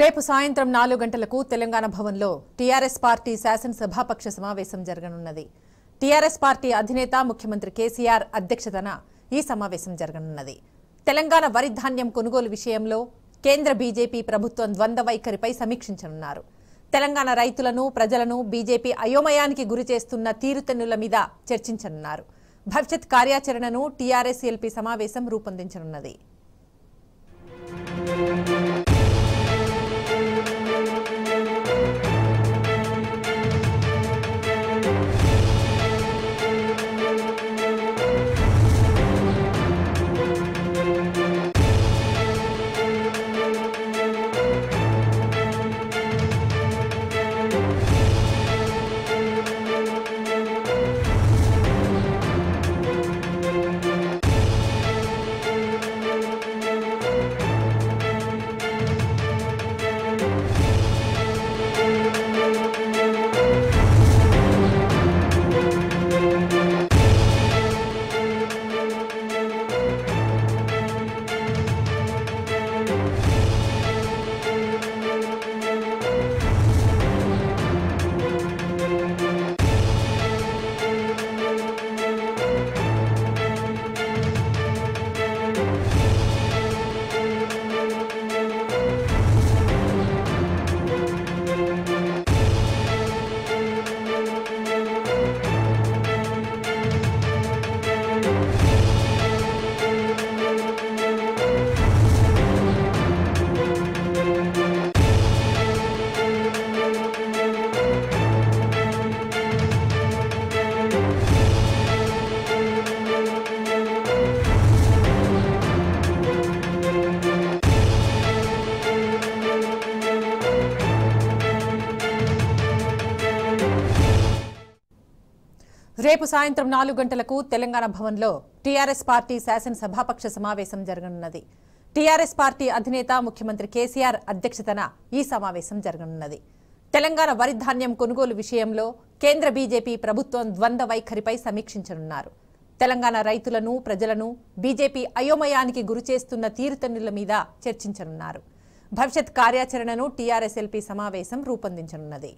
రేపు సాయంత్రం నాలుగు గంటలకు తెలంగాణ భవన్లో టీఆర్ఎస్ పార్టీ శాసనసభాపక్ష సమావేశం జరగనున్నది. టీఆర్ఎస్ పార్టీ అధినేత ముఖ్యమంత్రి కేసీఆర్ అధ్యక్షతన ఈ సమావేశం జరగనున్నది. తెలంగాణ వరి ధాన్యం కొనుగోలు విషయంలో కేంద్ర బీజేపీ ప్రభుత్వం ద్వంద్వ వైఖరిపై సమీక్షించనున్నారు. తెలంగాణ రైతులను ప్రజలను బీజేపీ అయోమయానికి గురి చేస్తున్న తీరుతెన్నుల మీద చర్చించనున్నారు. భవిష్యత్ కార్యాచరణను టీఆర్ఎస్ ఎల్పీ సమావేశం రూపొందించనున్నది. రేపు సాయంత్రం నాలుగు గంటలకు తెలంగాణ భవన్లో టీఆర్ఎస్ పార్టీ శాసనసభాపక్ష సమావేశం జరగనున్నది. టీఆర్ఎస్ పార్టీ అధినేత ముఖ్యమంత్రి కేసీఆర్ అధ్యక్షతన ఈ సమావేశం జరగనున్నది. తెలంగాణ వరి ధాన్యం కొనుగోలు విషయంలో కేంద్ర బీజేపీ ప్రభుత్వం ద్వంద్వ వైఖరిపై సమీక్షించనున్నారు. తెలంగాణ రైతులను ప్రజలను బీజేపీ అయోమయానికి గురిచేస్తున్న తీరుతన్నుల మీద చర్చించనున్నారు. భవిష్యత్ కార్యాచరణను టీఆర్ఎస్ ఎల్పీ సమావేశం రూపొందించనున్నది.